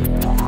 Bye.